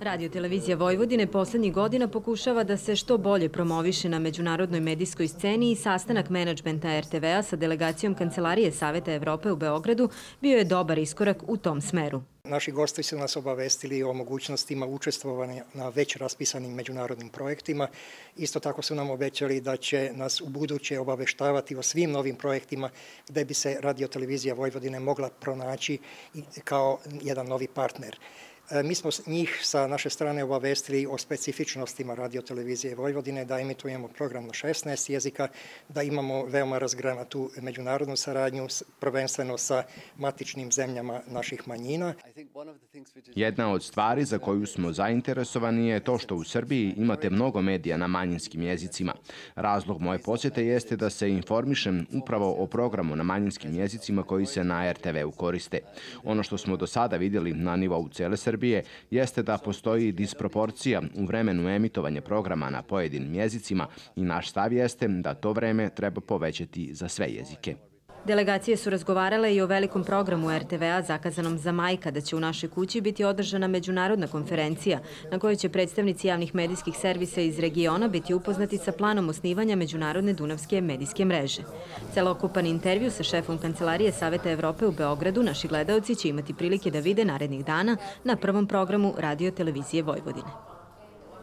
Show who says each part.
Speaker 1: Radio televizija Vojvodine poslednjih godina pokušava da se što bolje promoviše na međunarodnoj medijskoj sceni i sastanak menadžmenta RTV-a sa delegacijom Kancelarije Saveta Evrope u Beogradu bio je dobar iskorak u tom smeru.
Speaker 2: Naši gosti su nas obavestili o mogućnostima učestvovanja na već raspisanim međunarodnim projektima. Isto tako su nam obećali da će nas u buduće obaveštavati o svim novim projektima gde bi se radiotelevizija Vojvodine mogla pronaći kao jedan novi partner. E, mi smo njih sa naše strane obavestili o specifičnostima radiotelevizije Vojvodine, da emitujemo program na 16 jezika, da imamo veoma razgranatu međunarodnu saradnju, prvenstveno sa matičnim zemljama naših manjina.
Speaker 3: Jedna od stvari za koju smo zainteresovani je to što u Srbiji imate mnogo medija na manjinskim jezicima. Razlog moje posjete jeste da se informišem upravo o programu na manjinskim jezicima koji se na RTV-u koriste. Ono što smo do sada vidjeli na nivou cele Srbije Srbije jeste da postoji disproporcija u vremenu emitovanja programa na pojedinim jezicima i naš stav jeste da to vreme treba povećati za sve jezike.
Speaker 1: Delegacije su razgovarale i o velikom programu RTV-a zakazanom za maj, kada će u našoj kući biti održana međunarodna konferencija na kojoj će predstavnici javnih medijskih servisa iz regiona biti upoznati sa planom osnivanja Međunarodne Dunavske medijske mreže. Celokupan intervju sa šefom Kancelarije Saveta Evrope u Beogradu naši gledalci će imati prilike da vide narednih dana na prvom programu Radio Televizije Vojvodine.